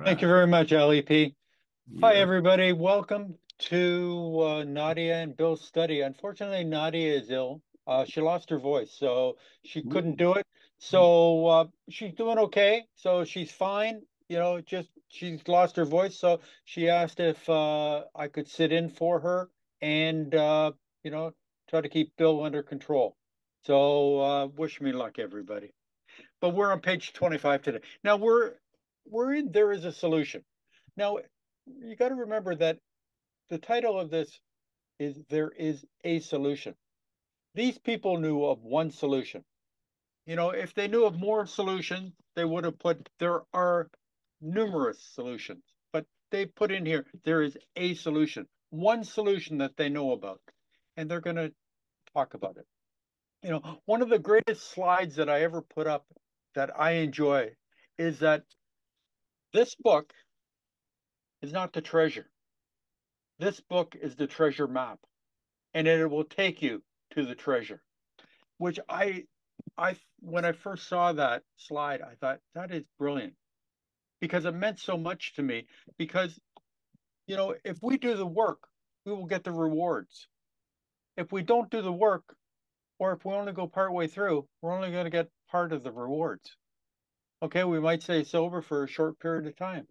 right. Thank you very much, LEP. Hi, everybody. Welcome to uh, Nadia and Bill's study. Unfortunately, Nadia is ill. Uh, she lost her voice, so she couldn't do it. So uh, she's doing okay. So she's fine. You know, just she's lost her voice. So she asked if uh, I could sit in for her and, uh, you know, try to keep Bill under control. So uh, wish me luck, everybody. But we're on page 25 today. Now we're we're in there is a solution. Now you got to remember that the title of this is there is a solution. These people knew of one solution. You know, if they knew of more solutions, they would have put there are numerous solutions, but they put in here there is a solution, one solution that they know about, and they're going to talk about it. You know, one of the greatest slides that I ever put up that I enjoy is that this book is not the treasure. This book is the treasure map, and it will take you to the treasure. Which I, I when I first saw that slide, I thought that is brilliant, because it meant so much to me. Because, you know, if we do the work, we will get the rewards. If we don't do the work, or if we only go part way through, we're only going to get part of the rewards. Okay, we might say it's over for a short period of time.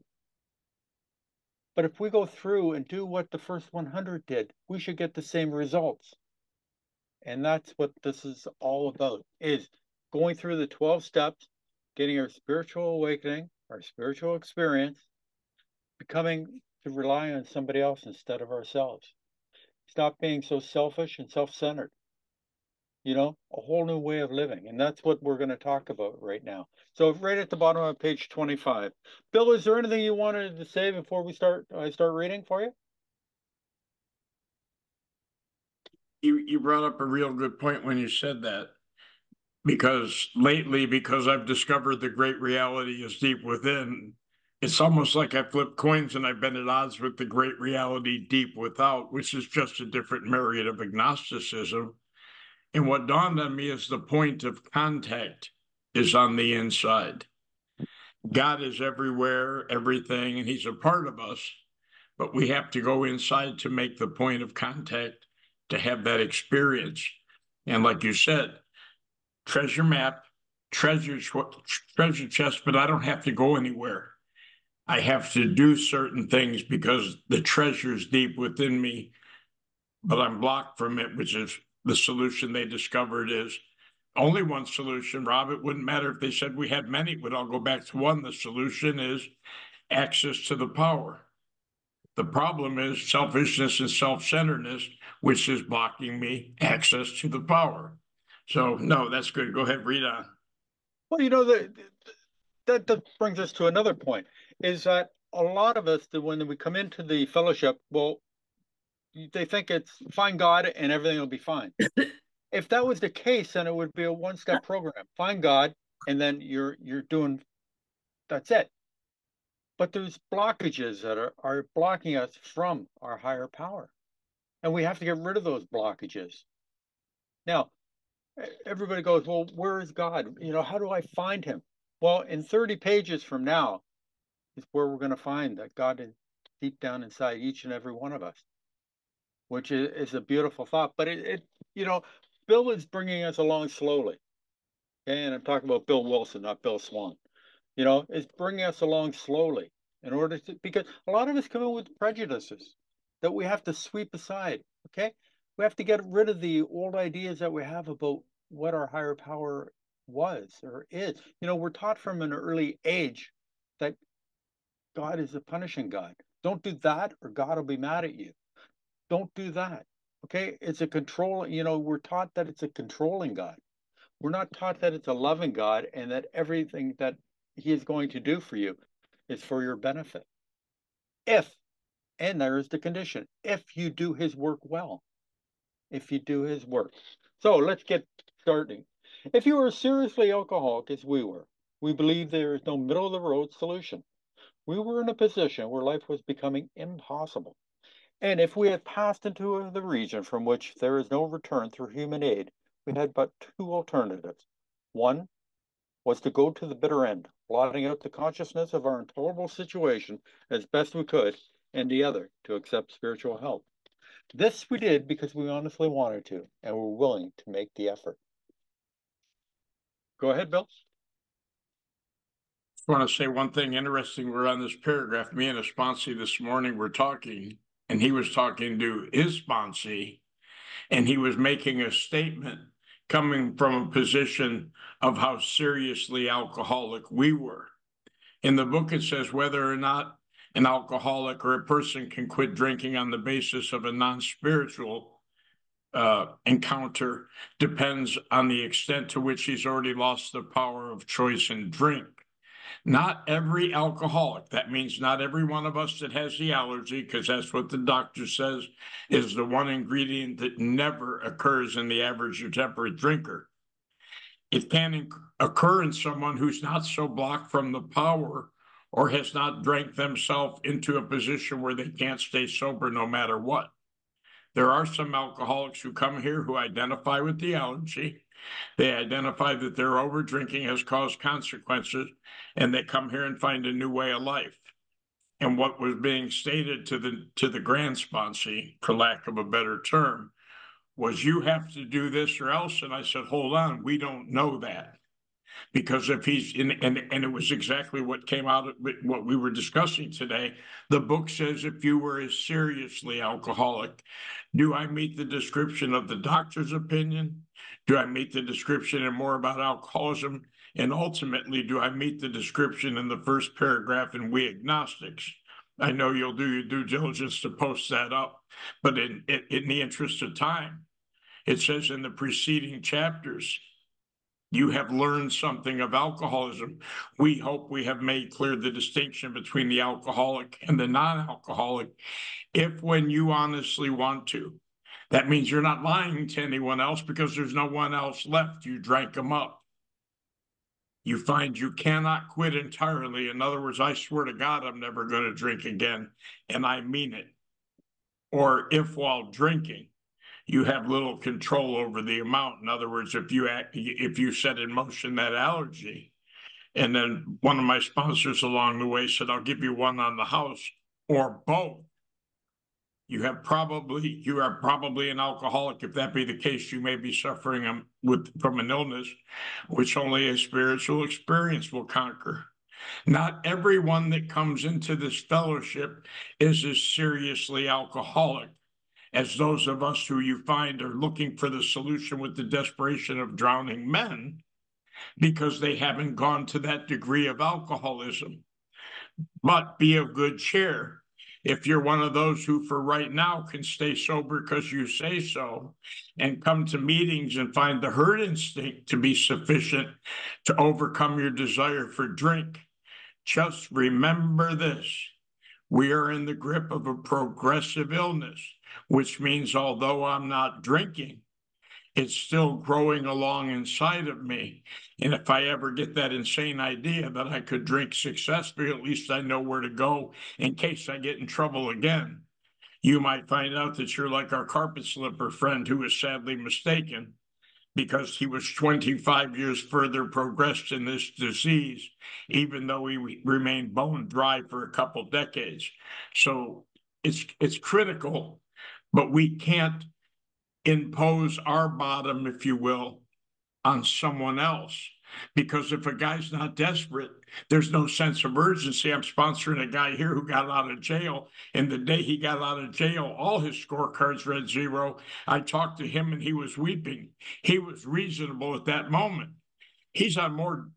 But if we go through and do what the first 100 did, we should get the same results. And that's what this is all about, is going through the 12 steps, getting our spiritual awakening, our spiritual experience, becoming to rely on somebody else instead of ourselves. Stop being so selfish and self-centered you know, a whole new way of living. And that's what we're going to talk about right now. So right at the bottom of page 25. Bill, is there anything you wanted to say before we start I start reading for you? You you brought up a real good point when you said that. Because lately, because I've discovered the great reality is deep within, it's almost like I flip coins and I've been at odds with the great reality deep without, which is just a different myriad of agnosticism and what dawned on me is the point of contact is on the inside. God is everywhere, everything, and He's a part of us. But we have to go inside to make the point of contact to have that experience. And like you said, treasure map, treasure, treasure chest, but I don't have to go anywhere. I have to do certain things because the treasure is deep within me, but I'm blocked from it, which is the solution they discovered is only one solution, Rob. It wouldn't matter if they said we had many, it would all go back to one. The solution is access to the power. The problem is selfishness and self centeredness, which is blocking me access to the power. So, no, that's good. Go ahead, read on. Well, you know, the, that, that brings us to another point is that a lot of us, when we come into the fellowship, well, they think it's find God and everything will be fine. if that was the case, then it would be a one-step uh. program. Find God, and then you're you're doing that's it. But there's blockages that are, are blocking us from our higher power. And we have to get rid of those blockages. Now, everybody goes, Well, where is God? You know, how do I find him? Well, in 30 pages from now is where we're going to find that God is deep down inside each and every one of us which is, is a beautiful thought. But it, it, you know, Bill is bringing us along slowly. Okay, and I'm talking about Bill Wilson, not Bill Swan. You know, it's bringing us along slowly in order to because a lot of us come in with prejudices that we have to sweep aside. Okay, we have to get rid of the old ideas that we have about what our higher power was or is. You know, we're taught from an early age that God is a punishing God. Don't do that, or God will be mad at you. Don't do that. Okay. It's a control, you know, we're taught that it's a controlling God. We're not taught that it's a loving God and that everything that He is going to do for you is for your benefit. If, and there is the condition, if you do His work well, if you do His work. So let's get starting. If you are seriously alcoholic, as we were, we believe there is no middle of the road solution. We were in a position where life was becoming impossible. And if we had passed into the region from which there is no return through human aid, we had but two alternatives. One, was to go to the bitter end, blotting out the consciousness of our intolerable situation as best we could, and the other to accept spiritual help. This we did because we honestly wanted to and were willing to make the effort. Go ahead, Bill. Just want to say one thing interesting. We're on this paragraph. Me and a sponsee this morning were talking, and he was talking to his sponsee, and he was making a statement coming from a position of how seriously alcoholic we were. In the book, it says whether or not an alcoholic or a person can quit drinking on the basis of a non spiritual uh, encounter depends on the extent to which he's already lost the power of choice and drink. Not every alcoholic, that means not every one of us that has the allergy, because that's what the doctor says is the one ingredient that never occurs in the average or temperate drinker. It can occur in someone who's not so blocked from the power or has not drank themselves into a position where they can't stay sober no matter what. There are some alcoholics who come here who identify with the allergy. They identify that their over drinking has caused consequences, and they come here and find a new way of life. And what was being stated to the to the grand sponsee, for lack of a better term, was you have to do this or else. And I said, hold on, we don't know that because if he's in and and it was exactly what came out of what we were discussing today the book says if you were a seriously alcoholic do i meet the description of the doctor's opinion do i meet the description and more about alcoholism and ultimately do i meet the description in the first paragraph in we agnostics i know you'll do your due diligence to post that up but in in, in the interest of time it says in the preceding chapters you have learned something of alcoholism. We hope we have made clear the distinction between the alcoholic and the non alcoholic. If, when you honestly want to, that means you're not lying to anyone else because there's no one else left. You drank them up. You find you cannot quit entirely. In other words, I swear to God, I'm never going to drink again. And I mean it. Or if while drinking, you have little control over the amount. In other words, if you act, if you set in motion that allergy, and then one of my sponsors along the way said, "I'll give you one on the house or both." You have probably you are probably an alcoholic. If that be the case, you may be suffering um, with from an illness, which only a spiritual experience will conquer. Not everyone that comes into this fellowship is as seriously alcoholic as those of us who you find are looking for the solution with the desperation of drowning men because they haven't gone to that degree of alcoholism. But be of good cheer. If you're one of those who, for right now, can stay sober because you say so and come to meetings and find the herd instinct to be sufficient to overcome your desire for drink, just remember this. We are in the grip of a progressive illness which means although I'm not drinking, it's still growing along inside of me. And if I ever get that insane idea that I could drink successfully, at least I know where to go in case I get in trouble again. You might find out that you're like our carpet slipper friend who was sadly mistaken because he was 25 years further progressed in this disease, even though he remained bone dry for a couple decades. So it's it's critical but we can't impose our bottom, if you will, on someone else. Because if a guy's not desperate, there's no sense of urgency. I'm sponsoring a guy here who got out of jail. And the day he got out of jail, all his scorecards read zero. I talked to him and he was weeping. He was reasonable at that moment. He's on more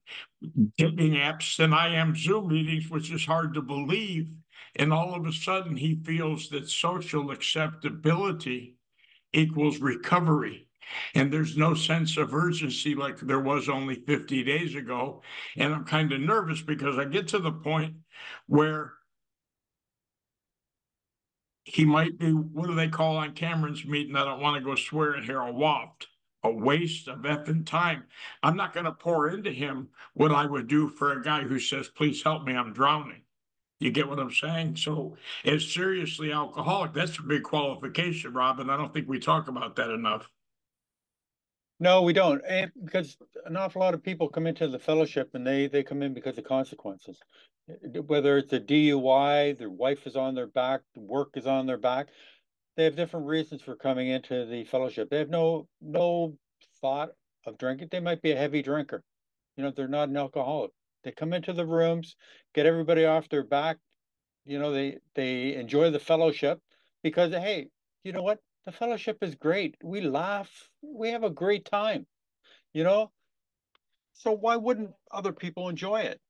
dating apps than I am Zoom meetings, which is hard to believe. And all of a sudden, he feels that social acceptability equals recovery. And there's no sense of urgency like there was only 50 days ago. And I'm kind of nervous because I get to the point where he might be, what do they call on Cameron's meeting? I don't want to go swear swearing here, a waft, a waste of effing time. I'm not going to pour into him what I would do for a guy who says, please help me, I'm drowning. You get what I'm saying? So, as seriously alcoholic, that's a big qualification, Robin. I don't think we talk about that enough. No, we don't, and because an awful lot of people come into the fellowship and they, they come in because of consequences. Whether it's a DUI, their wife is on their back, work is on their back. They have different reasons for coming into the fellowship. They have no, no thought of drinking. They might be a heavy drinker. You know, they're not an alcoholic. They come into the rooms, get everybody off their back. You know, they, they enjoy the fellowship because, hey, you know what? The fellowship is great. We laugh. We have a great time, you know? So why wouldn't other people enjoy it?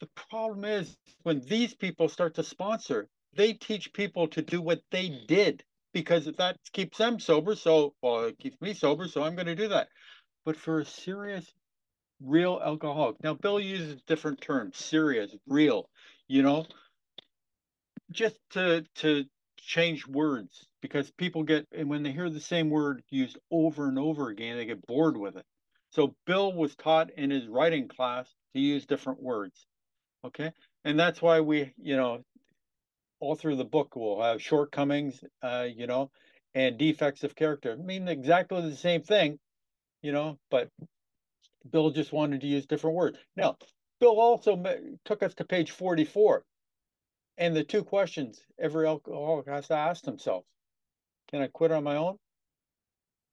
The problem is when these people start to sponsor, they teach people to do what they did because that keeps them sober. So, well, it keeps me sober. So I'm going to do that. But for a serious, real alcoholic, now Bill uses different terms serious, real, you know, just to, to change words because people get and when they hear the same word used over and over again they get bored with it. So bill was taught in his writing class to use different words okay? And that's why we you know all through the book we'll have shortcomings uh you know and defects of character. I mean exactly the same thing you know but bill just wanted to use different words now bill also took us to page 44 and the two questions every alcoholic has to ask themselves can I quit on my own?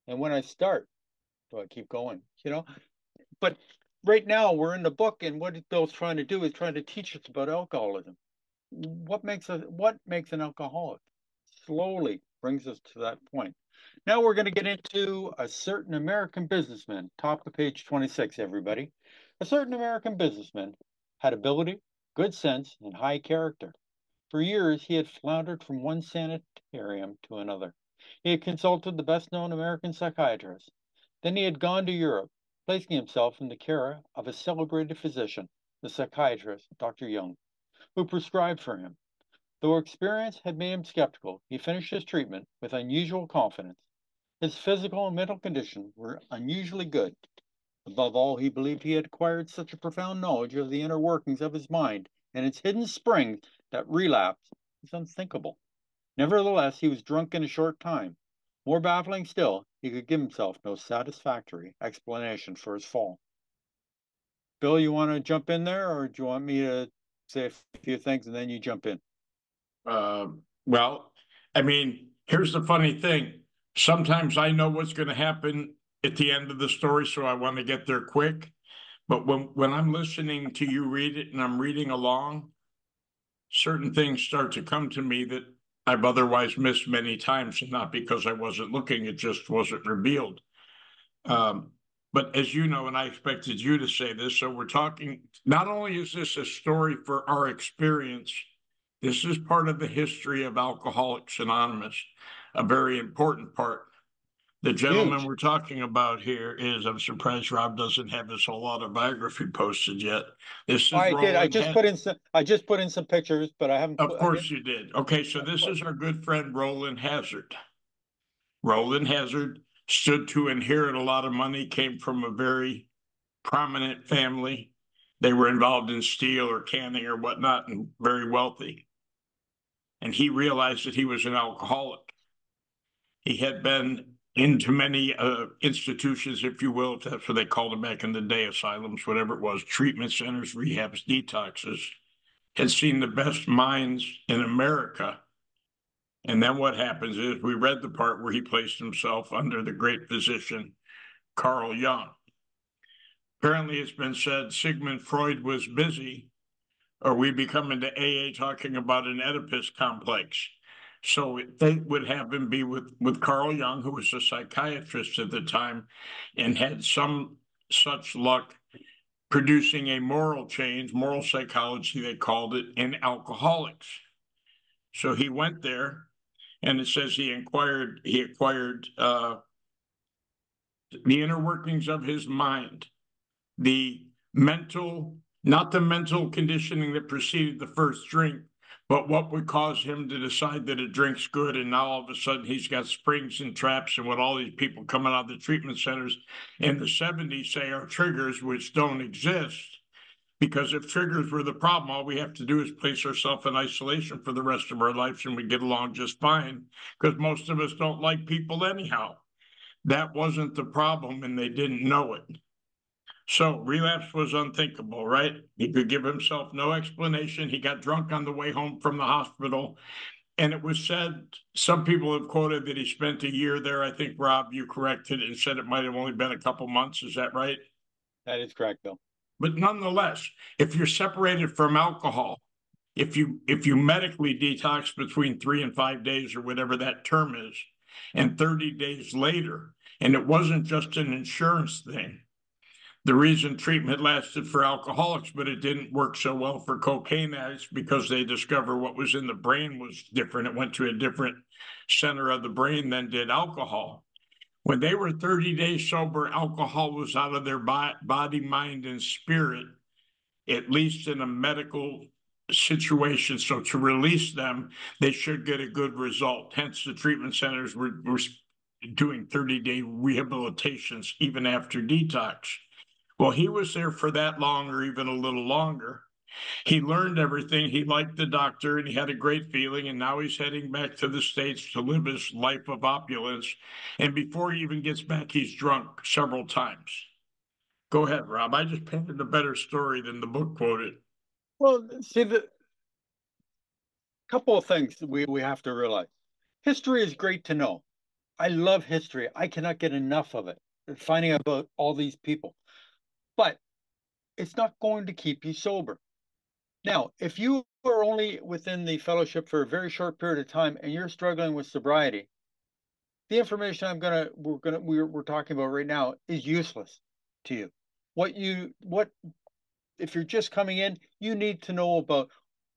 And when I start, do I keep going? You know, but right now we're in the book, and what Bill's trying to do is trying to teach us about alcoholism. What makes a what makes an alcoholic? Slowly brings us to that point. Now we're going to get into a certain American businessman. Top of page 26, everybody. A certain American businessman had ability, good sense, and high character. For years, he had floundered from one sanitarium to another. He had consulted the best known American psychiatrist. Then he had gone to Europe, placing himself in the care of a celebrated physician, the psychiatrist, Dr. Jung, who prescribed for him. Though experience had made him skeptical, he finished his treatment with unusual confidence. His physical and mental condition were unusually good. Above all, he believed he had acquired such a profound knowledge of the inner workings of his mind and its hidden springs that relapse is unthinkable. Nevertheless, he was drunk in a short time. More baffling still, he could give himself no satisfactory explanation for his fall. Bill, you want to jump in there, or do you want me to say a few things and then you jump in? Uh, well, I mean, here's the funny thing. Sometimes I know what's going to happen at the end of the story, so I want to get there quick. But when when I'm listening to you read it and I'm reading along, certain things start to come to me that I've otherwise missed many times, and not because I wasn't looking, it just wasn't revealed. Um, but as you know, and I expected you to say this, so we're talking, not only is this a story for our experience, this is part of the history of Alcoholics Anonymous, a very important part. The gentleman Huge. we're talking about here is, I'm surprised Rob doesn't have his whole autobiography posted yet. This is I did. I just put in some. I just put in some pictures, but I haven't. Of put, course you did. Okay, so this is our good friend Rowland Hazard. Rowland Hazard stood to inherit a lot of money. Came from a very prominent family. They were involved in steel or canning or whatnot, and very wealthy. And he realized that he was an alcoholic. He had been into many uh, institutions, if you will, that's what they called them back in the day, asylums, whatever it was, treatment centers, rehabs, detoxes, had seen the best minds in America. And then what happens is we read the part where he placed himself under the great physician, Carl Jung. Apparently, it's been said Sigmund Freud was busy, or we become into AA talking about an Oedipus complex so they would have him be with, with Carl Jung, who was a psychiatrist at the time and had some such luck producing a moral change, moral psychology, they called it, in alcoholics. So he went there and it says he inquired, he acquired uh, the inner workings of his mind, the mental, not the mental conditioning that preceded the first drink, but what would cause him to decide that a drink's good and now all of a sudden he's got springs and traps and what all these people coming out of the treatment centers in the 70s say are triggers which don't exist? Because if triggers were the problem, all we have to do is place ourselves in isolation for the rest of our lives and we get along just fine because most of us don't like people anyhow. that wasn't the problem and they didn't know it. So relapse was unthinkable, right? He could give himself no explanation. He got drunk on the way home from the hospital. And it was said, some people have quoted that he spent a year there. I think, Rob, you corrected and said it might have only been a couple months. Is that right? That is correct, Bill. But nonetheless, if you're separated from alcohol, if you if you medically detox between three and five days or whatever that term is, and 30 days later, and it wasn't just an insurance thing, the reason treatment lasted for alcoholics, but it didn't work so well for cocaine addicts because they discovered what was in the brain was different. It went to a different center of the brain than did alcohol. When they were 30 days sober, alcohol was out of their body, mind, and spirit, at least in a medical situation. So to release them, they should get a good result. Hence, the treatment centers were, were doing 30 day rehabilitations even after detox. Well, he was there for that long or even a little longer. He learned everything. He liked the doctor and he had a great feeling. And now he's heading back to the States to live his life of opulence. And before he even gets back, he's drunk several times. Go ahead, Rob. I just painted a better story than the book quoted. Well, see, the couple of things we, we have to realize. History is great to know. I love history. I cannot get enough of it. Finding out about all these people but it's not going to keep you sober. Now, if you are only within the fellowship for a very short period of time and you're struggling with sobriety, the information I'm gonna we're gonna we're, we're talking about right now is useless to you. What you what if you're just coming in, you need to know about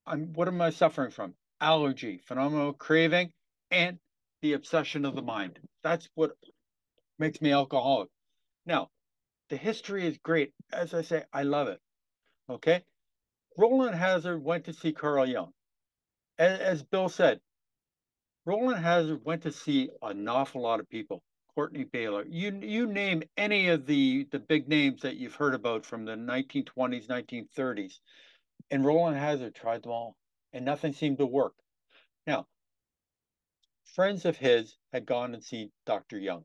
I'm what am I suffering from? Allergy, phenomenal craving, and the obsession of the mind. That's what makes me alcoholic. Now, the history is great. As I say, I love it. Okay. Rowland Hazard went to see Carl Jung. As, as Bill said, Rowland Hazard went to see an awful lot of people. Courtenay Baylor. You you name any of the the big names that you've heard about from the 1920s, 1930s, and Rowland Hazard tried them all, and nothing seemed to work. Now, friends of his had gone and seen Dr. Jung,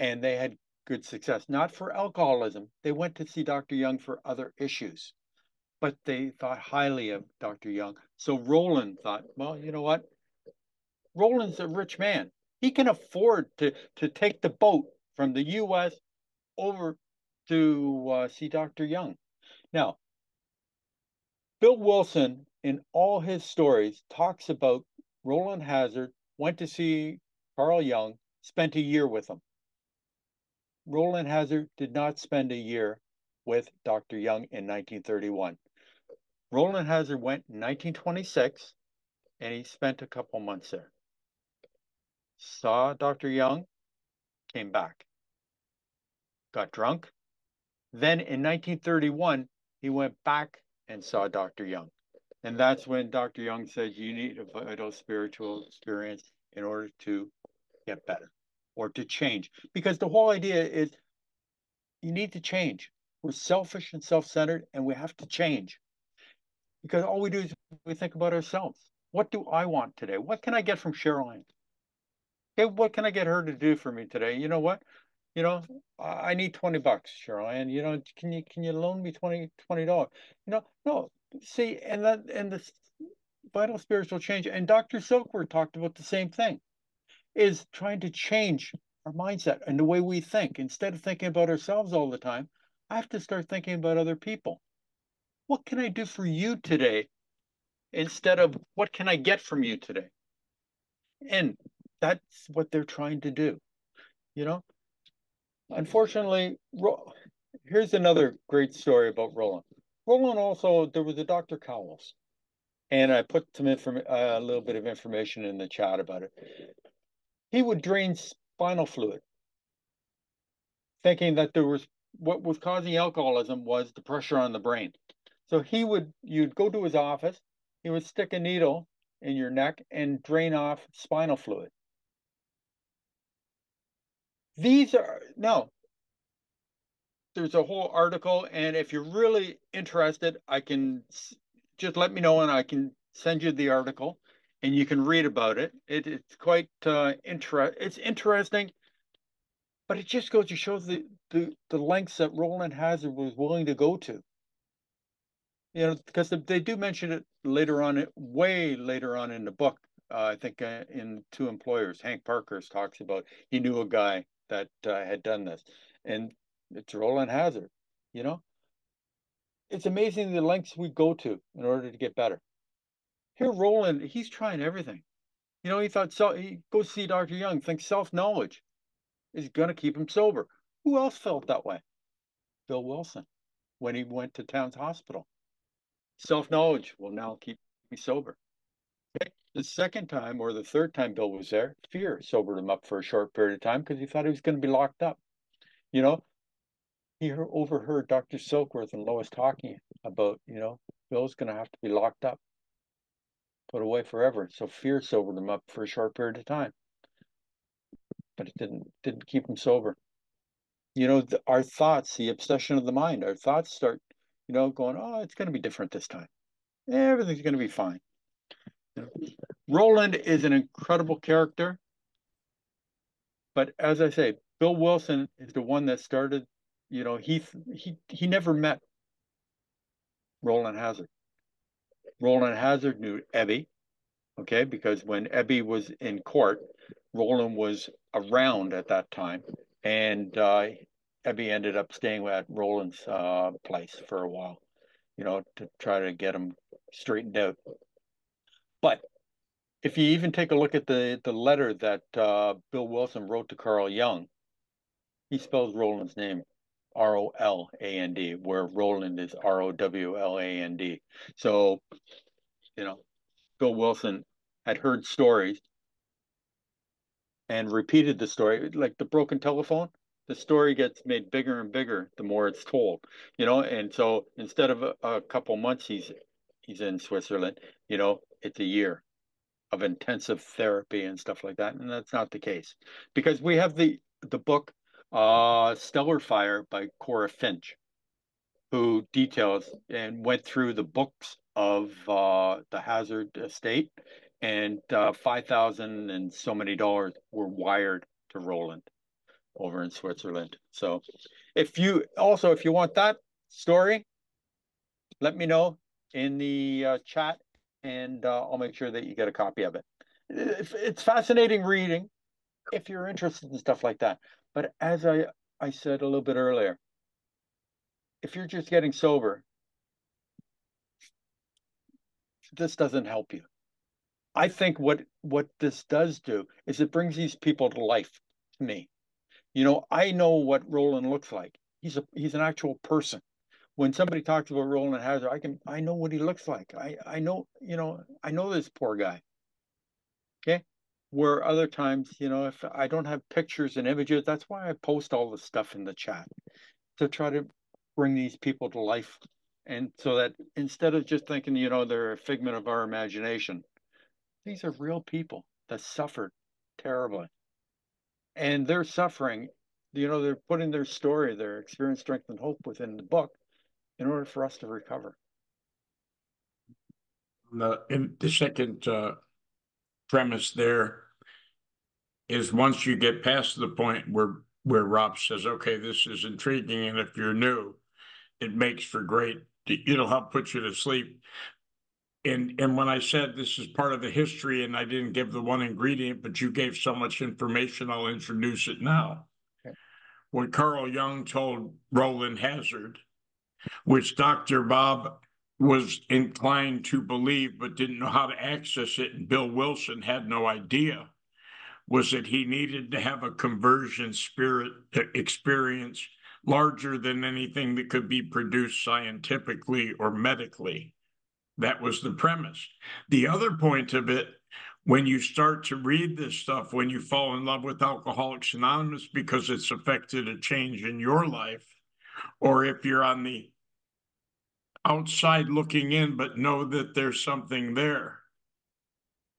and they had good success, not for alcoholism. They went to see Dr. Jung for other issues, but they thought highly of Dr. Jung. So Rowland thought, well, you know what? Rowland's a rich man. He can afford to, to take the boat from the US over to uh, see Dr. Jung. Now, Bill Wilson, in all his stories, talks about Rowland Hazard went to see Carl Jung, spent a year with him. Rowland Hazard did not spend a year with Dr. Jung in 1931. Rowland Hazard went in 1926 and he spent a couple months there. Saw Dr. Jung, came back, got drunk. Then in 1931, he went back and saw Dr. Jung. And that's when Dr. Jung said you need a vital spiritual experience in order to get better or to change. Because the whole idea is you need to change. We're selfish and self centered, and we have to change. Because all we do is we think about ourselves. What do I want today? What can I get from Cheryl Okay, what can I get her to do for me today? You know what? You know, I need 20 bucks, Cheryl, and you know, can you can you loan me 20 dollars? You know, no, see, and that and the vital spiritual change. And Dr. Silkworth talked about the same thing is trying to change our mindset and the way we think. Instead of thinking about ourselves all the time, I have to start thinking about other people. What can I do for you today instead of what can I get from you today? And that's what they're trying to do. You know, unfortunately, here's another great story about Rowland. Rowland also, there was a Dr. Cowles, and I put some inform- uh, a little bit of information in the chat about it he would drain spinal fluid, thinking that there was what was causing alcoholism was the pressure on the brain. So he would, you'd go to his office, he would stick a needle in your neck and drain off spinal fluid. These are, no, there's a whole article. And if you're really interested, I can just let me know and I can send you the article and you can read about it. it it's quite uh, inter- It's interesting. But it just goes to show the, the, the lengths that Rowland Hazard was willing to go to. You know, because they do mention it later on, it way later on in the book. Uh, I think uh, in To Employers, Hank Parkhurst talks about he knew a guy that uh, had done this, and it's Rowland Hazard. You know, it's amazing the lengths we go to in order to get better. Here, Rowland, he's trying everything. You know, he thought so. He goes see Dr. Jung, thinks self knowledge is going to keep him sober. Who else felt that way? Bill Wilson, when he went to Towns Hospital. Self knowledge will now keep me sober. Okay. The second time or the third time Bill was there, fear sobered him up for a short period of time because he thought he was going to be locked up. You know, he overheard Dr. Silkworth and Lois talking about, you know, Bill's going to have to be locked up, put away forever. So fear sobered him up for a short period of time, but it didn't didn't keep him sober. You know, the, our thoughts, the obsession of the mind, our thoughts start, you know, going, oh, it's going to be different this time. Everything's going to be fine. You know, Rowland is an incredible character, but as I say, Bill Wilson is the one that started you know, he he he never met Rowland Hazard. Rowland Hazard knew Ebby, okay, because when Ebby was in court, Rowland was around at that time, and uh, Ebby ended up staying at Rowland's uh, place for a while, you know, to try to get him straightened out. But if you even take a look at the the letter that uh, Bill Wilson wrote to Carl Jung, he spells Rowland's name R O L A N D, where Rowland is R O W L A N D. So, you know, Bill Wilson had heard stories and repeated the story, like the broken telephone. The story gets made bigger and bigger the more it's told, you know. And so instead of a, a couple months, he's he's in Switzerland. You know, it's a year of intensive therapy and stuff like that, and that's not the case because we have the the book uh, Stellar Fire by Cora Finch, who details and went through the books of uh, the Hazard estate, and uh, five thousand and so many dollars were wired to Rowland over in Switzerland. So, if you also if you want that story, let me know in the uh, chat, and uh, I'll make sure that you get a copy of it. It's fascinating reading if you're interested in stuff like that. But as I, I said a little bit earlier, if you're just getting sober, this doesn't help you. I think what what this does do is it brings these people to life to me. You know, I know what Rowland looks like. He's a he's an actual person. When somebody talks about Rowland Hazard, I can I know what he looks like. I I know, you know, I know this poor guy. Okay where other times, you know, if I don't have pictures and images, that's why I post all the stuff in the chat to try to bring these people to life. And so that instead of just thinking, you know, they're a figment of our imagination, these are real people that suffered terribly. And they're suffering, you know, they're putting their story, their experience, strength, and hope within the book in order for us to recover. The, in the second uh, premise there is once you get past the point where where Rob says, "Okay, this is intriguing," and if you're new, it makes for great. It'll help put you to sleep. And and when I said this is part of the history, and I didn't give the one ingredient, but you gave so much information, I'll introduce it now. Okay. What Carl Jung told Rowland Hazard, which Dr. Bob was inclined to believe but didn't know how to access it, and Bill Wilson had no idea, was that he needed to have a conversion spirit uh, experience larger than anything that could be produced scientifically or medically. That was the premise. The other point of it, when you start to read this stuff, when you fall in love with Alcoholics Anonymous because it's affected a change in your life, or if you're on the outside looking in, but know that there's something there.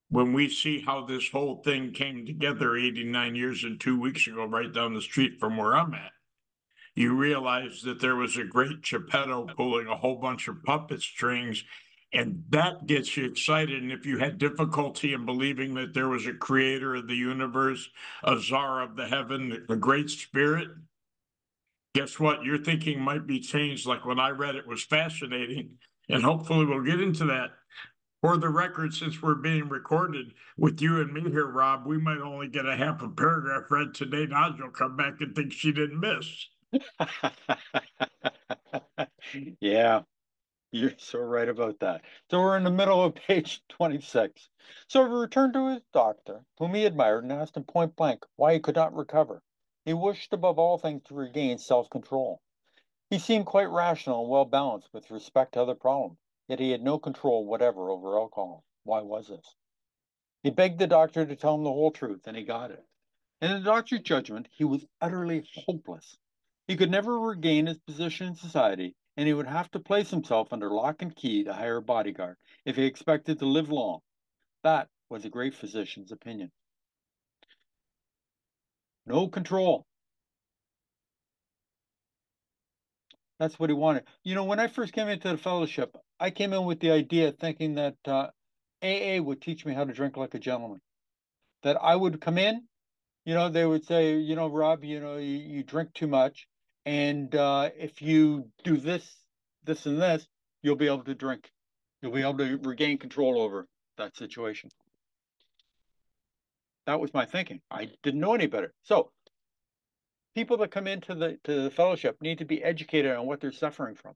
When we see how this whole thing came together 89 years and two weeks ago, right down the street from where I'm at, you realize that there was a great Geppetto pulling a whole bunch of puppet strings And that gets you excited. And if you had difficulty in believing that there was a creator of the universe, a czar of the heaven, a great spirit, guess what? Your thinking might be changed. Like when I read it was fascinating. And hopefully we'll get into that. For the record, since we're being recorded with you and me here, Rob, we might only get a half a paragraph read today. Naj will come back and think she didn't miss. yeah, you're so right about that. So we're in the middle of page 26. So he returned to his doctor, whom he admired, and asked him point blank why he could not recover. He wished above all things to regain self control. He seemed quite rational and well balanced with respect to other problems, yet he had no control whatever over alcohol. Why was this? He begged the doctor to tell him the whole truth, and he got it. In the doctor's judgment, he was utterly hopeless. He could never regain his position in society, and he would have to place himself under lock and key to hire a bodyguard if he expected to live long. That was a great physician's opinion. No control. That's what he wanted. You know, when I first came into the fellowship, I came in with the idea thinking that uh, AA would teach me how to drink like a gentleman. That I would come in, you know, they would say, you know, Rob, you know, you, you drink too much. And uh, if you do this, this, and this, you'll be able to drink. You'll be able to regain control over that situation. That was my thinking. I didn't know any better. So people that come into the to the fellowship need to be educated on what they're suffering from.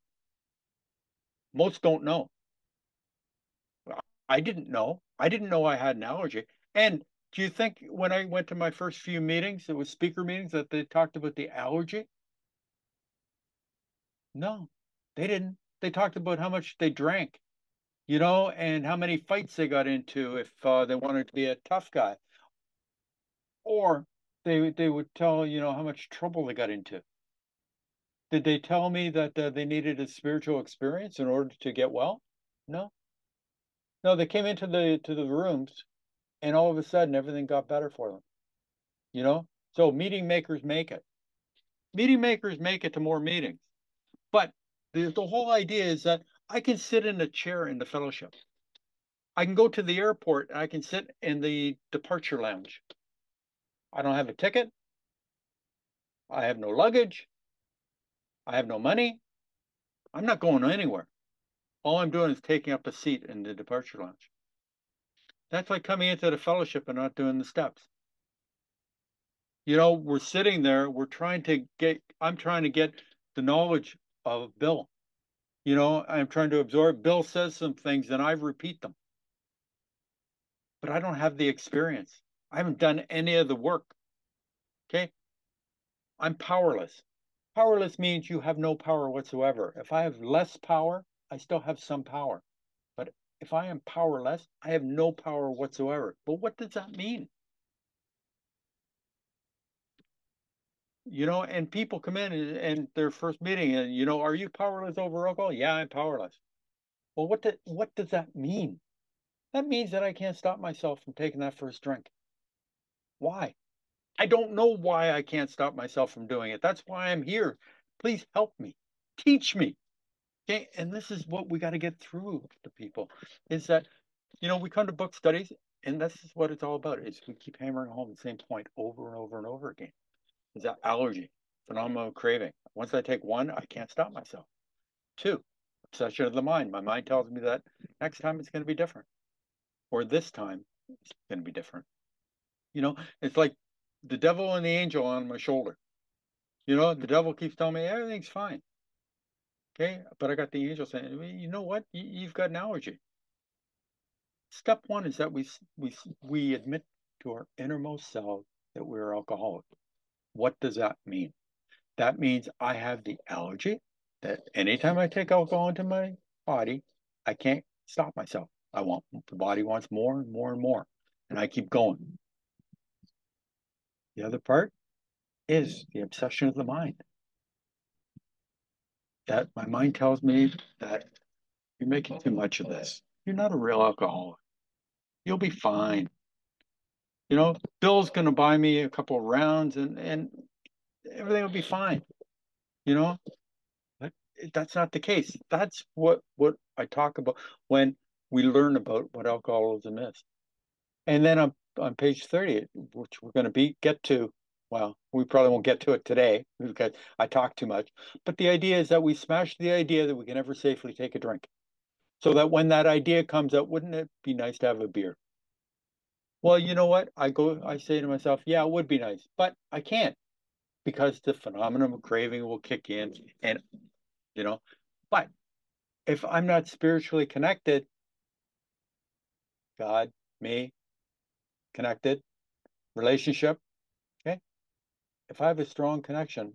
Most don't know. I didn't know. I didn't know I had an allergy. And do you think when I went to my first few meetings, it was speaker meetings, that they talked about the allergy? No, they didn't. They talked about how much they drank, you know, and how many fights they got into if uh, they wanted to be a tough guy. Or they they would tell you know how much trouble they got into. Did they tell me that uh, they needed a spiritual experience in order to get well? No. No, they came into the to the rooms, and all of a sudden everything got better for them. You know, so meeting makers make it. Meeting makers make it to more meetings, but the the whole idea is that I can sit in a chair in the fellowship. I can go to the airport and I can sit in the departure lounge. I don't have a ticket. I have no luggage. I have no money. I'm not going anywhere. All I'm doing is taking up a seat in the departure lounge. That's like coming into the fellowship and not doing the steps. You know, we're sitting there, we're trying to get, I'm trying to get the knowledge of Bill. You know, I'm trying to absorb. Bill says some things and I repeat them. But I don't have the experience. I haven't done any of the work. Okay. I'm powerless. Powerless means you have no power whatsoever. If I have less power, I still have some power. But if I am powerless, I have no power whatsoever. But what does that mean? You know, and people come in and, and their first meeting, and you know, are you powerless over alcohol? Yeah, I'm powerless. Well, what do, what does that mean? That means that I can't stop myself from taking that first drink. Why? I don't know why I can't stop myself from doing it. That's why I'm here. Please help me. Teach me. Okay. And this is what we got to get through to people is that, you know, we come to book studies and this is what it's all about is we keep hammering home the same point over and over and over again. Is that allergy, phenomenal craving. Once I take one, I can't stop myself. Two, obsession of the mind. My mind tells me that next time it's going to be different. Or this time it's going to be different. You know, it's like the devil and the angel on my shoulder. You know, the mm. devil keeps telling me everything's fine. Okay, but I got the angel saying, you know what? You've got an allergy. Step one is that we we we admit to our innermost self that we're alcoholic. What does that mean? That means I have the allergy that anytime I take alcohol into my body, I can't stop myself. I want the body wants more and more and more, and I keep going. The other part is the obsession of the mind. That my mind tells me that you're making too much of this. You're not a real alcoholic. You'll be fine. You know, Bill's going to buy me a couple of rounds and, and everything will be fine. You know, but that's not the case. That's what what I talk about when we learn about what alcoholism is. And then on on page 30, which we're going to be get to, well, we probably won't get to it today because I talk too much. But the idea is that we smash the idea that we can never safely take a drink. So that when that idea comes up, wouldn't it be nice to have a beer? Well, you know what? I go, I say to myself, yeah, it would be nice, but I can't because the phenomenon of craving will kick in and, you know, but if I'm not spiritually connected, God, me, connected, relationship, okay? If I have a strong connection,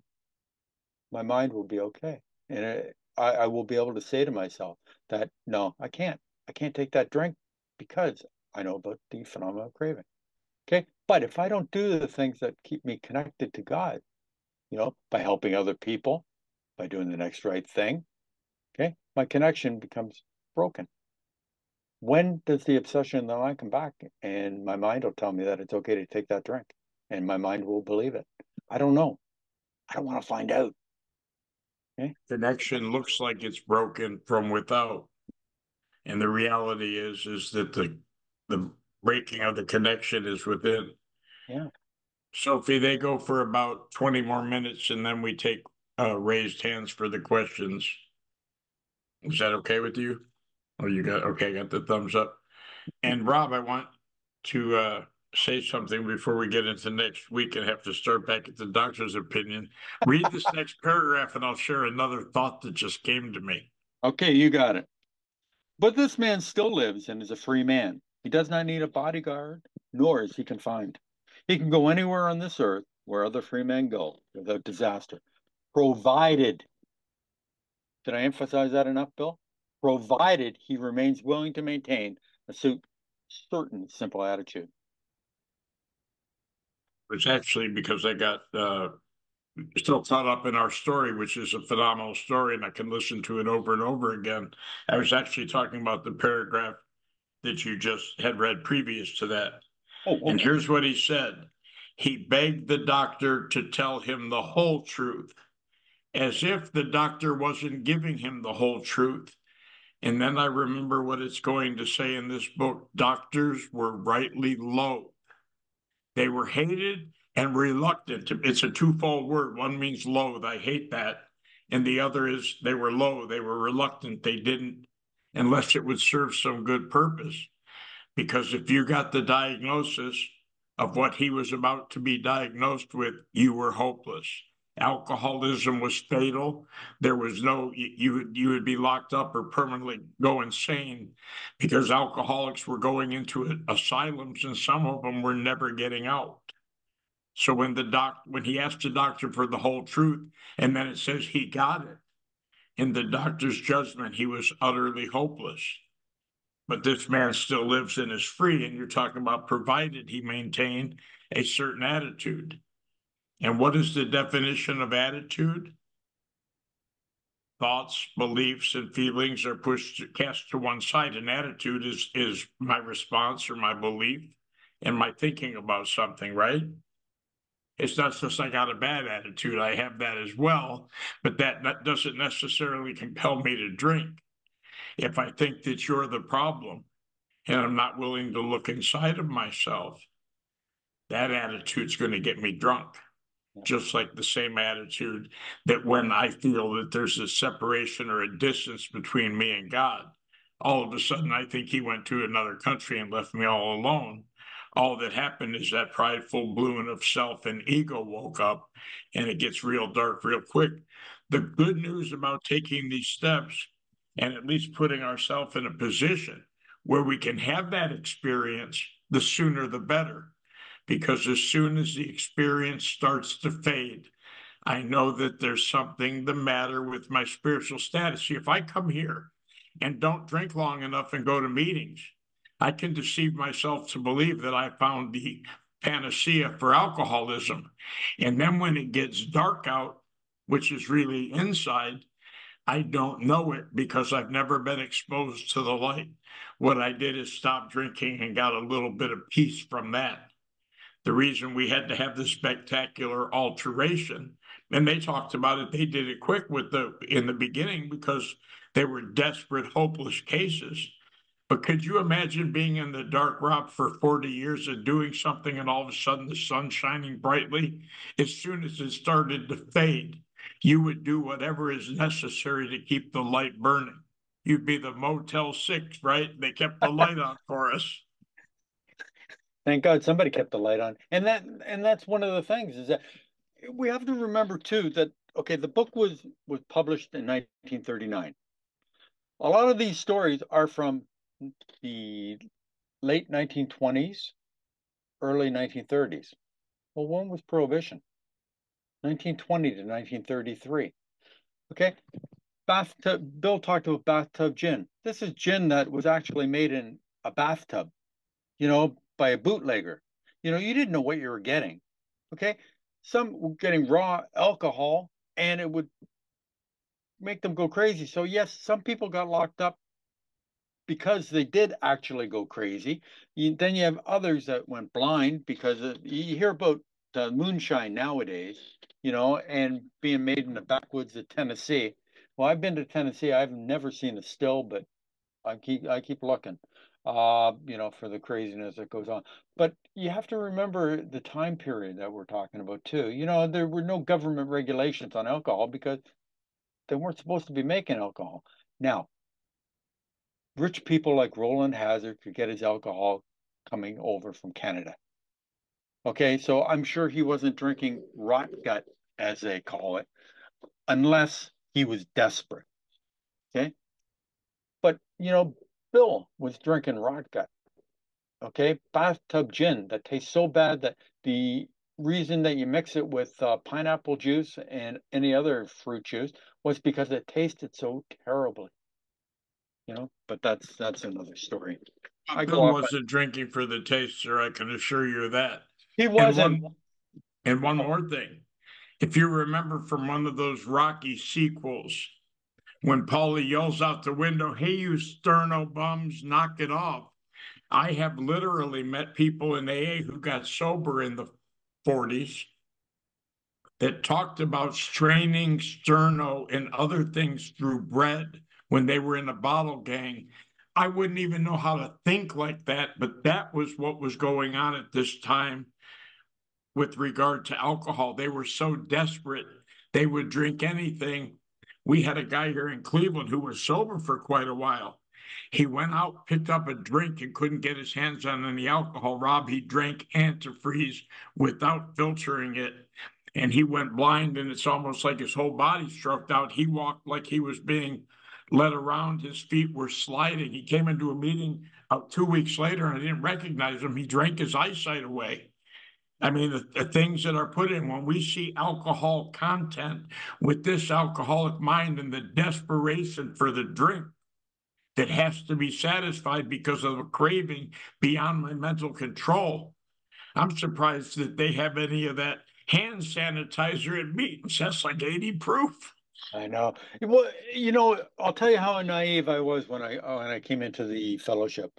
my mind will be okay. And it, I, I will be able to say to myself that, no, I can't. I can't take that drink because I know about the phenomenon of craving. Okay. But if I don't do the things that keep me connected to God, you know, by helping other people, by doing the next right thing, okay, my connection becomes broken. When does the obsession in the mind come back? And my mind will tell me that it's okay to take that drink, and my mind will believe it. I don't know. I don't want to find out. Okay. Connection looks like it's broken from without. And the reality is is that the the breaking of the connection is within. Yeah. Sophie, they go for about 20 more minutes and then we take uh, raised hands for the questions. Is that okay with you? Oh, you got okay, I got the thumbs up. And Rob, I want to uh, say something before we get into next week and have to start back at the doctor's opinion. Read this next paragraph and I'll share another thought that just came to me. Okay, you got it. But this man still lives and is a free man. He does not need a bodyguard, nor is he confined. He can go anywhere on this earth where other free men go without disaster, provided. Did I emphasize that enough, Bill? Provided he remains willing to maintain a certain simple attitude was actually because I got uh, still caught up in our story, which is a phenomenal story, and I can listen to it over and over again. I was actually talking about the paragraph that you just had read previous to that. Oh, okay. And here's what he said He begged the doctor to tell him the whole truth, as if the doctor wasn't giving him the whole truth. And then I remember what it's going to say in this book doctors were rightly low they were hated and reluctant. It's a twofold word. One means loathe. I hate that. And the other is they were low. They were reluctant. They didn't, unless it would serve some good purpose. Because if you got the diagnosis of what he was about to be diagnosed with, you were hopeless. Alcoholism was fatal. There was no you would you would be locked up or permanently go insane because alcoholics were going into asylums and some of them were never getting out. So when the doc when he asked the doctor for the whole truth and then it says he got it, in the doctor's judgment he was utterly hopeless. But this man still lives and is free, and you're talking about provided he maintained a certain attitude. And what is the definition of attitude? Thoughts, beliefs, and feelings are pushed cast to one side. An attitude is is my response or my belief and my thinking about something, right? It's not just I got a bad attitude. I have that as well, but that, that doesn't necessarily compel me to drink. If I think that you're the problem and I'm not willing to look inside of myself, that attitude's going to get me drunk just like the same attitude that when I feel that there's a separation or a distance between me and God, all of a sudden I think he went to another country and left me all alone. All that happened is that prideful balloon of self and ego woke up and it gets real dark real quick. The good news about taking these steps and at least putting ourselves in a position where we can have that experience, the sooner the better because as soon as the experience starts to fade, I know that there's something the matter with my spiritual status. See, if I come here and don't drink long enough and go to meetings, I can deceive myself to believe that I found the panacea for alcoholism. And then when it gets dark out, which is really inside, I don't know it because I've never been exposed to the light. What I did is stop drinking and got a little bit of peace from that the reason we had to have this spectacular alteration and they talked about it. They did it quick with the in the beginning because they were desperate, hopeless cases. But could you imagine being in the dark rock for 40 years and doing something and all of a sudden the sun shining brightly? As soon as it started to fade, you would do whatever is necessary to keep the light burning. You'd be the Motel 6, right? They kept the light on for us. Thank God somebody kept the light on. And that and that's one of the things is that we have to remember too that okay, the book was was published in 1939. A lot of these stories are from the late 1920s, early 1930s. Well, when was Prohibition? 1920 to 1933. Okay, bathtub. Bill talked about bathtub gin. This is gin that was actually made in a bathtub. You know, by a bootlegger. You know, you didn't know what you were getting. Okay. Some were getting raw alcohol and it would make them go crazy. So, yes, some people got locked up because they did actually go crazy. You, then you have others that went blind because of, you hear about the moonshine nowadays, you know, and being made in the backwoods of Tennessee. Well, I've been to Tennessee. I've never seen a still, but I keep I keep looking uh, you know, for the craziness that goes on. But you have to remember the time period that we're talking about too. You know, there were no government regulations on alcohol because they weren't supposed to be making alcohol. Now, rich people like Rowland Hazard could get his alcohol coming over from Canada. Okay, so I'm sure he wasn't drinking rot gut, as they call it, unless he was desperate. Okay. But, you know, Bill was drinking gut. Okay, bathtub gin that tastes so bad that the reason that you mix it with uh, pineapple juice and any other fruit juice was because it tasted so terribly. You know, but that's that's another story. I Bill wasn't drinking for the taste, sir. I can assure you of that. He wasn't. And one, and one more thing, if you remember from one of those Rocky sequels, when Paulie yells out the window, hey, you sterno bums, knock it off. I have literally met people in AA who got sober in the 40s that talked about straining sterno and other things through bread when they were in a bottle gang. I wouldn't even know how to think like that, but that was what was going on at this time with regard to alcohol. They were so desperate, they would drink anything we had a guy here in Cleveland who was sober for quite a while. He went out, picked up a drink, and couldn't get his hands on any alcohol. Rob, he drank antifreeze without filtering it. And he went blind, and it's almost like his whole body stroked out. He walked like he was being led around. His feet were sliding. He came into a meeting uh, two weeks later, and I didn't recognize him. He drank his eyesight away. I mean, the, the, things that are put in when we see alcohol content with this alcoholic mind and the desperation for the drink that has to be satisfied because of a craving beyond my mental control. I'm surprised that they have any of that hand sanitizer at meetings. That's like 80 proof. I know. Well, you know, I'll tell you how naive I was when I when I came into the fellowship.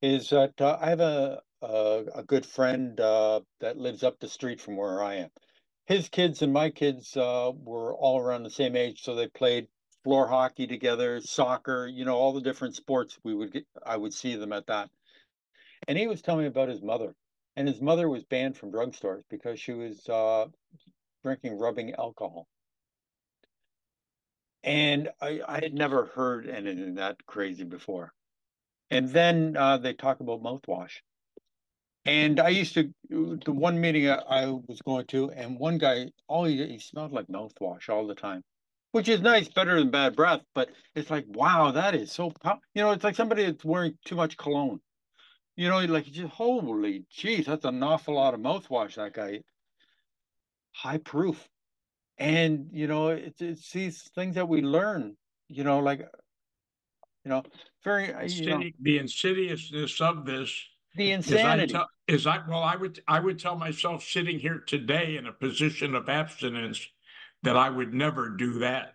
Is that uh, I have a uh, a good friend uh, that lives up the street from where I am. His kids and my kids uh, were all around the same age, so they played floor hockey together, soccer, you know, all the different sports. We would get, I would see them at that. And he was telling me about his mother, and his mother was banned from drugstores because she was uh, drinking rubbing alcohol. And I, I had never heard anything that crazy before. And then uh, they talk about mouthwash. And I used to, the one meeting I, I was going to, and one guy, all he, he smelled like mouthwash all the time, which is nice, better than bad breath. But it's like, wow, that is so, you know, it's like somebody that's wearing too much cologne. You know, like, just holy jeez, that's an awful lot of mouthwash, that guy. High proof. And, you know, it's, it's these things that we learn, you know, like, you know, very, uh, you know, the insidiousness of this the insanity. Is I, well, I would I would tell myself sitting here today in a position of abstinence that I would never do that.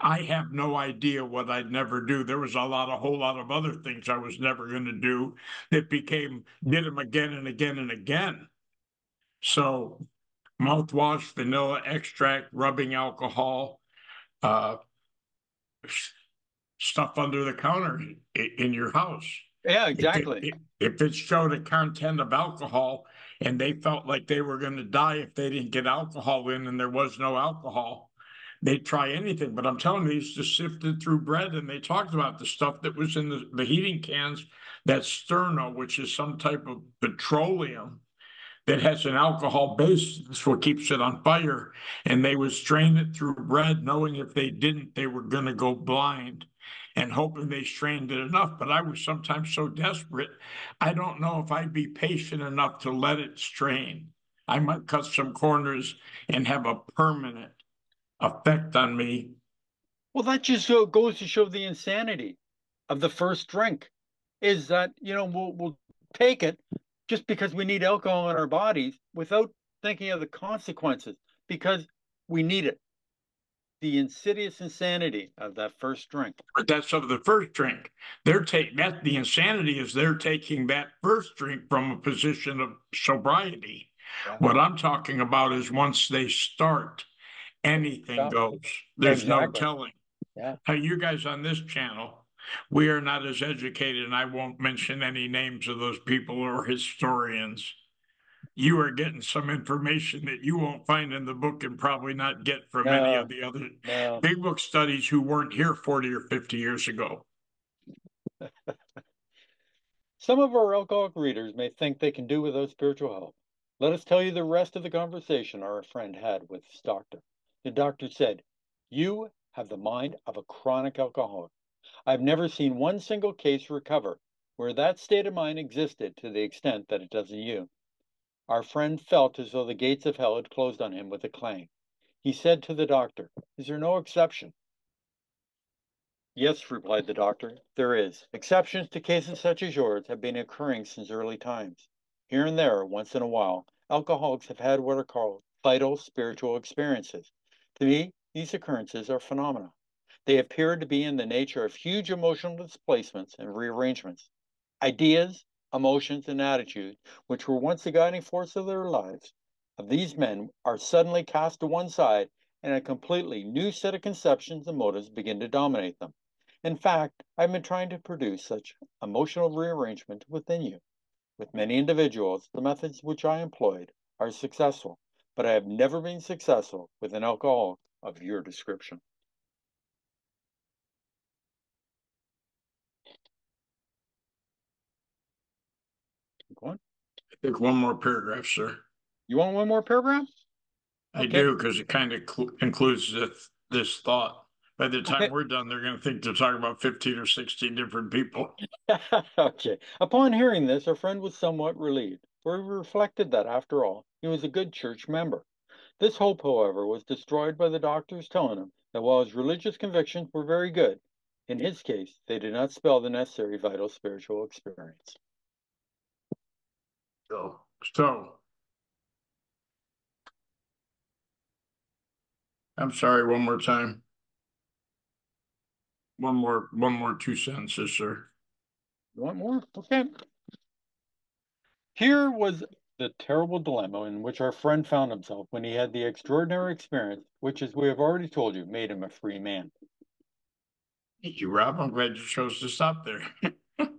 I have no idea what I'd never do. There was a lot, a whole lot of other things I was never going to do that became did them again and again and again. So mouthwash, vanilla extract, rubbing alcohol, uh, stuff under the counter in your house. Yeah, exactly. If, if it showed a content of alcohol and they felt like they were going to die if they didn't get alcohol in and there was no alcohol, they'd try anything. But I'm telling you, he's just sifted through bread and they talked about the stuff that was in the, the heating cans, that sterno, which is some type of petroleum that has an alcohol base. That's what keeps it on fire. And they would strain it through bread, knowing if they didn't, they were going to go blind and hoping they strained it enough. But I was sometimes so desperate, I don't know if I'd be patient enough to let it strain. I might cut some corners and have a permanent effect on me. Well, that just goes to show the insanity of the first drink is that, you know, we'll, we'll take it just because we need alcohol in our bodies without thinking of the consequences because we need it the insidious insanity of that first drink. But that's of the first drink. They're taking that the insanity is they're taking that first drink from a position of sobriety. Yeah. What I'm talking about is once they start, anything yeah. goes. There's exactly. no telling. Yeah. How you guys on this channel, we are not as educated, and I won't mention any names of those people or historians you are getting some information that you won't find in the book and probably not get from no, any of the other no. big book studies who weren't here 40 or 50 years ago. some of our alcoholic readers may think they can do without spiritual help. Let us tell you the rest of the conversation our friend had with his doctor. The doctor said, You have the mind of a chronic alcoholic. I've never seen one single case recover where that state of mind existed to the extent that it does in you. Our friend felt as though the gates of hell had closed on him with a clang. He said to the doctor, Is there no exception? Yes, replied the doctor, there is. Exceptions to cases such as yours have been occurring since early times. Here and there, once in a while, alcoholics have had what are called vital spiritual experiences. To me, these occurrences are phenomena. They appear to be in the nature of huge emotional displacements and rearrangements. Ideas, emotions, and attitudes, which were once the guiding force of their lives, of these men are suddenly cast to one side and a completely new set of conceptions and motives begin to dominate them. In fact, I've been trying to produce such emotional rearrangement within you. With many individuals, the methods which I employed are successful, but I have never been successful with an alcoholic of your description. I think one more paragraph, sir. You want one more paragraph? I okay. do, because it kind of cl- includes this, this thought. By the time okay. we're done, they're going to think they're talking about 15 or 16 different people. okay. Upon hearing this, our friend was somewhat relieved, for he reflected that, after all, he was a good church member. This hope, however, was destroyed by the doctors telling him that while his religious convictions were very good, in his case, they did not spell the necessary vital spiritual experience. So, so. I'm sorry, one more time. One more, one more two sentences, sir. One more? Okay. Here was the terrible dilemma in which our friend found himself when he had the extraordinary experience, which, as we have already told you, made him a free man. Thank you, Rob. I'm glad you chose to stop there.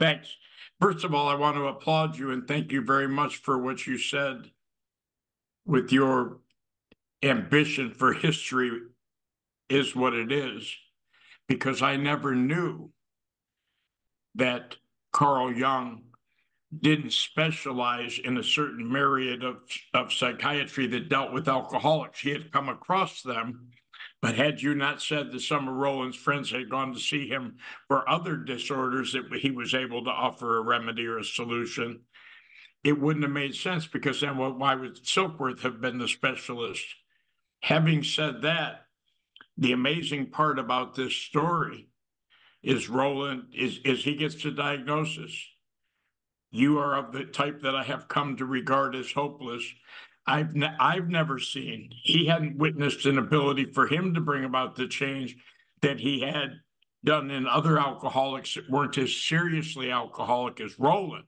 Thanks. First of all, I want to applaud you and thank you very much for what you said with your ambition for history is what it is, because I never knew that Carl Jung didn't specialize in a certain myriad of, of psychiatry that dealt with alcoholics. He had come across them but had you not said that some of Rowland's friends had gone to see him for other disorders that he was able to offer a remedy or a solution, it wouldn't have made sense because then why would Silkworth have been the specialist? Having said that, the amazing part about this story is Rowland is is he gets the diagnosis. You are of the type that I have come to regard as hopeless I've ne- I've never seen. He hadn't witnessed an ability for him to bring about the change that he had done in other alcoholics that weren't as seriously alcoholic as Rowland,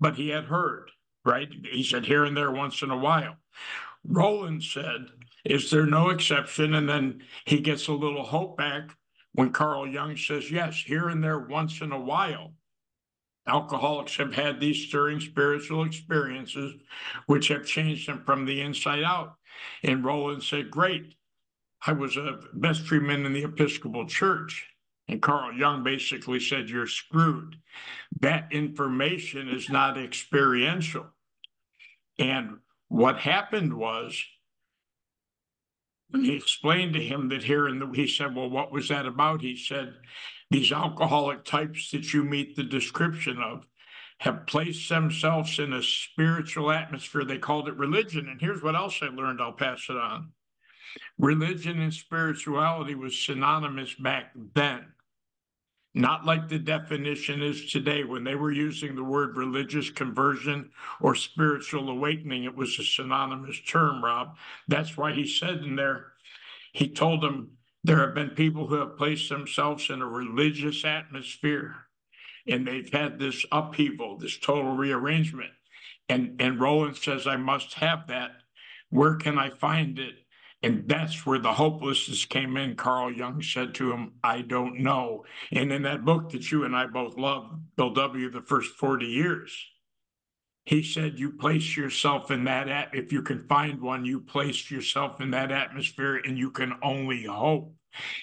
but he had heard. Right? He said here and there once in a while. Rowland said, is there no exception? And then he gets a little hope back when Carl Jung says, yes, here and there once in a while. Alcoholics have had these stirring spiritual experiences which have changed them from the inside out. And Rowland said, Great. I was a vestryman in the Episcopal Church. And Carl Jung basically said, You're screwed. That information is not experiential. And what happened was, when he explained to him that here, and he said, Well, what was that about? He said, These alcoholic types that you meet the description of have placed themselves in a spiritual atmosphere. They called it religion. And here's what else I learned. I'll pass it on. Religion and spirituality was synonymous back then not like the definition is today. When they were using the word religious conversion or spiritual awakening, it was a synonymous term, Rob. That's why he said in there, he told them there have been people who have placed themselves in a religious atmosphere and they've had this upheaval, this total rearrangement. And, and Rowland says, I must have that. Where can I find it? And that's where the hopelessness came in. Carl Jung said to him, I don't know. And in that book that you and I both love, Bill W., the first 40 years, he said, You place yourself in that, at- if you can find one, you place yourself in that atmosphere and you can only hope.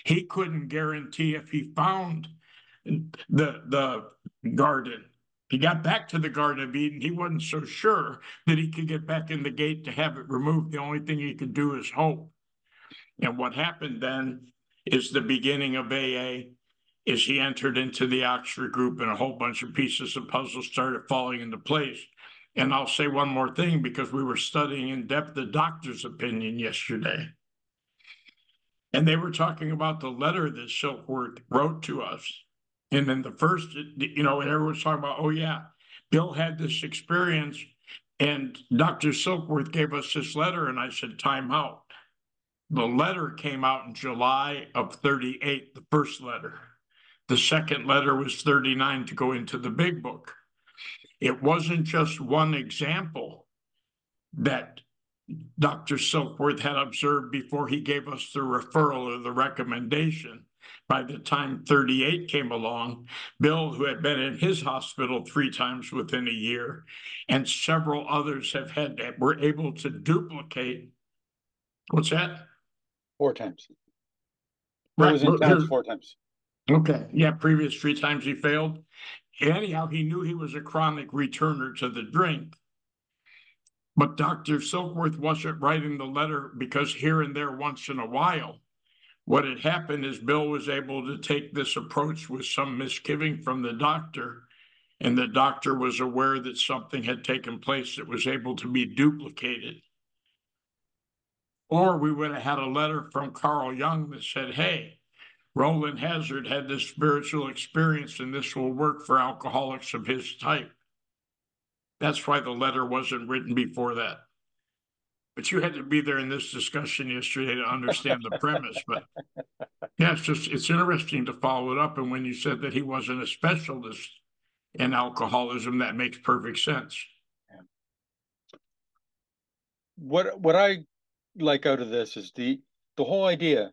He couldn't guarantee if he found the, the garden. He got back to the Garden of Eden. He wasn't so sure that he could get back in the gate to have it removed. The only thing he could do is hope. And what happened then is the beginning of AA is he entered into the Oxford group and a whole bunch of pieces of puzzle started falling into place. And I'll say one more thing because we were studying in depth the doctor's opinion yesterday. And they were talking about the letter that Silkworth wrote to us. And then the first, you know, and everyone's talking about, oh, yeah, Bill had this experience and Dr. Silkworth gave us this letter. And I said, time out. The letter came out in July of 38, the first letter. The second letter was 39 to go into the big book. It wasn't just one example that Dr. Silkworth had observed before he gave us the referral or the recommendation. By the time 38 came along, Bill, who had been in his hospital three times within a year, and several others have had that were able to duplicate. What's that? Four times. Right. was in four times. Okay. Yeah. Previous three times he failed. Anyhow, he knew he was a chronic returner to the drink. But Dr. Silkworth wasn't writing the letter because here and there, once in a while, what had happened is Bill was able to take this approach with some misgiving from the doctor, and the doctor was aware that something had taken place that was able to be duplicated. Or we would have had a letter from Carl Jung that said, hey, Rowland Hazard had this spiritual experience and this will work for alcoholics of his type. That's why the letter wasn't written before that. But you had to be there in this discussion yesterday to understand the premise. But yeah, it's just it's interesting to follow it up. And when you said that he wasn't a specialist in alcoholism, that makes perfect sense. What what I like out of this is the the whole idea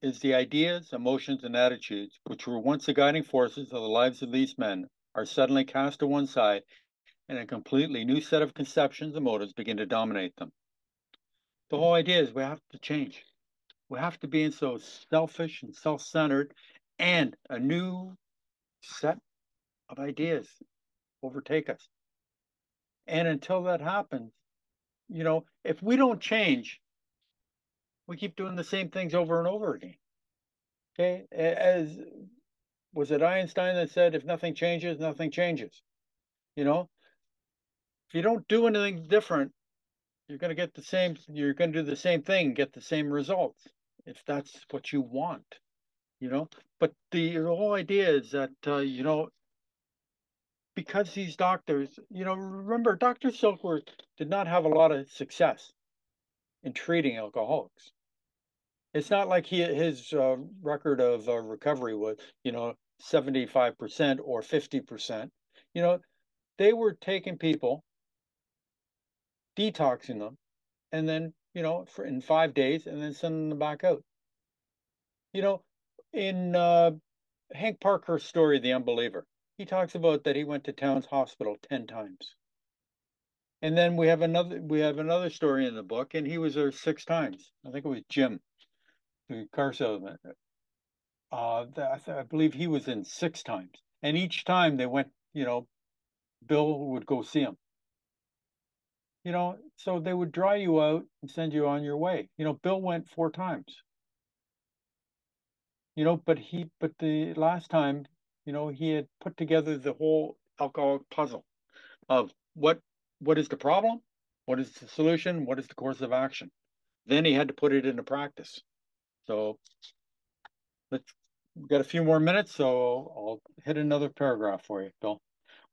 is the ideas, emotions, and attitudes which were once the guiding forces of the lives of these men are suddenly cast to one side and a completely new set of conceptions and motives begin to dominate them. The whole idea is we have to change. We have to be in so selfish and self-centered and a new set of ideas overtake us. And until that happens, you know, if we don't change, we keep doing the same things over and over again. Okay, as was it Einstein that said, if nothing changes, nothing changes. You know, if you don't do anything different, you're going to get the same, you're going to do the same thing, get the same results, if that's what you want, you know. But the, whole idea is that, uh, you know, because these doctors, you know, remember, Dr. Silkworth did not have a lot of success in treating alcoholics. It's not like he his uh, record of uh, recovery was, you know, 75% or 50%. You know, they were taking people, detoxing them, and then you know, for in five days and then sending them back out. You know, in uh, Hank Parkhurst's story, The Unbeliever, he talks about that he went to Towns Hospital 10 times. And then we have another we have another story in the book, and he was there six times. I think it was Jim, the car salesman. Uh, I believe he was in six times, and each time they went, you know, Bill would go see him. You know, so they would dry you out and send you on your way. You know, Bill went four times. You know, but he, but the last time, you know, he had put together the whole alcohol puzzle of what what is the problem? What is the solution? What is the course of action? Then he had to put it into practice. So let's we've got a few more minutes, so I'll hit another paragraph for you, Bill.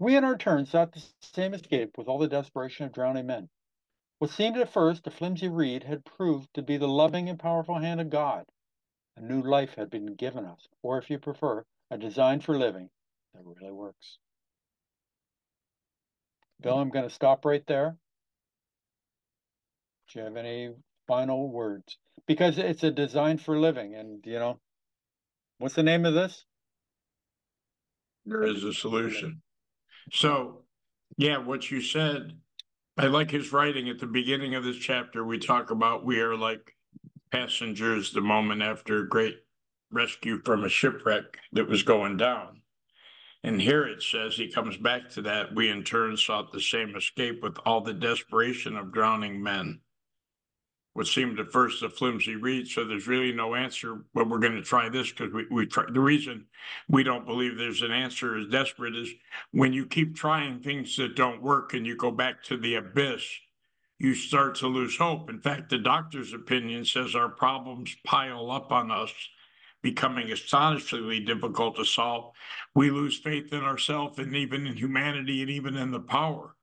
We in our turn sought the same escape with all the desperation of drowning men. What seemed at first a flimsy reed had proved to be the loving and powerful hand of God. A new life had been given us, or if you prefer, a design for living that really works. Bill, I'm going to stop right there. Do you have any final words? Because it's a design for living, and you know, what's the name of this? There is a solution. So, yeah, what you said, I like his writing at the beginning of this chapter. We talk about we are like passengers the moment after a great rescue from a shipwreck that was going down. And here it says he comes back to that. We in turn sought the same escape with all the desperation of drowning men. What seemed at first a flimsy reed, so there's really no answer. But we're going to try this because we, we try. The reason we don't believe there's an answer is desperate is when you keep trying things that don't work and you go back to the abyss, you start to lose hope. In fact, the doctor's opinion says our problems pile up on us becoming astonishingly difficult to solve, we lose faith in ourselves and even in humanity and even in the power.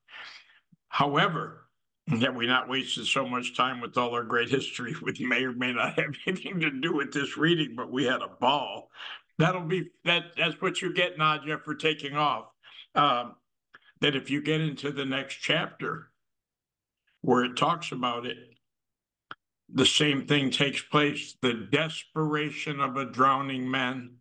However, that we not wasted so much time with all our great history, which may or may not have anything to do with this reading, but we had a ball. That'll be that. That's what you get, Nadja, for taking off. Um, that if you get into the next chapter where it talks about it, the same thing takes place. The desperation of a drowning man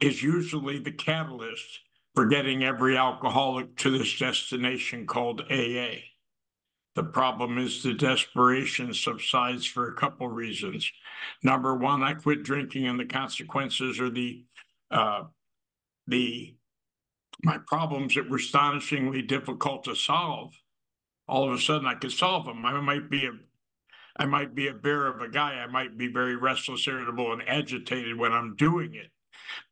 is usually the catalyst for getting every alcoholic to this destination called AA. The problem is the desperation subsides for a couple reasons. Number one, I quit drinking, and the consequences are the uh, the my problems that were astonishingly difficult to solve. All of a sudden, I could solve them. I might be a I might be a bear of a guy. I might be very restless, irritable, and agitated when I'm doing it.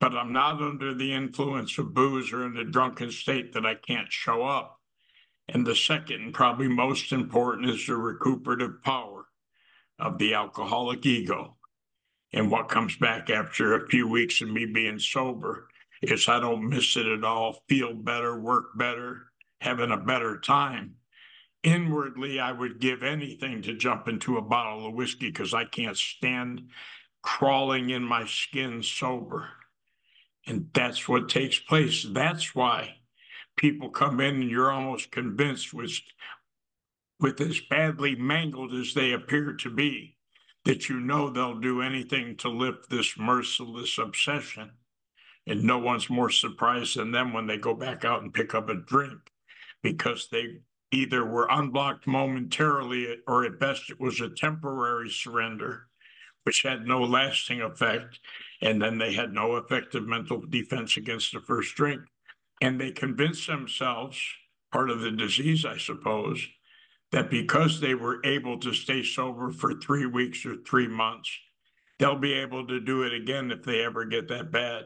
But I'm not under the influence of booze or in a drunken state that I can't show up. And the second, probably most important, is the recuperative power of the alcoholic ego. And what comes back after a few weeks of me being sober is I don't miss it at all, feel better, work better, having a better time inwardly I would give anything to jump into a bottle of whiskey because I can't stand crawling in my skin sober. And that's what takes place. That's why people come in and you're almost convinced with, with as badly mangled as they appear to be, that you know they'll do anything to lift this merciless obsession. And no one's more surprised than them when they go back out and pick up a drink because they either were unblocked momentarily or at best it was a temporary surrender, which had no lasting effect. And then they had no effective mental defense against the first drink. And they convinced themselves, part of the disease, I suppose, that because they were able to stay sober for three weeks or three months, they'll be able to do it again if they ever get that bad.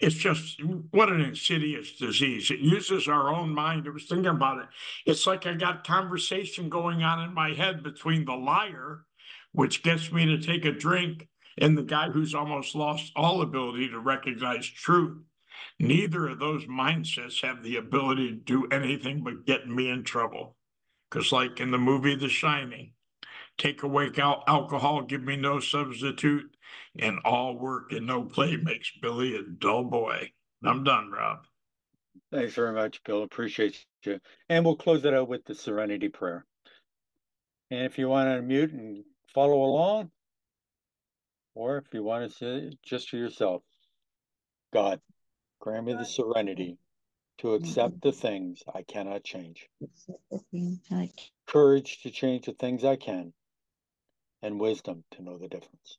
It's just what an insidious disease. It uses our own mind. I was thinking about it. It's like I got conversation going on in my head between the liar, which gets me to take a drink, and the guy who's almost lost all ability to recognize truth. Neither of those mindsets have the ability to do anything but get me in trouble. Because, like in the movie The Shining, take away al- alcohol, give me no substitute and all work and no play makes Billy a dull boy. I'm done, Rob. Thanks very much, Bill. Appreciate you. And we'll close it out with the Serenity Prayer. And if you want to mute and follow along, or if you want to say just for yourself, God, grant me the serenity to accept the things I cannot change, Accept the things I courage to change the things I can, and wisdom to know the difference.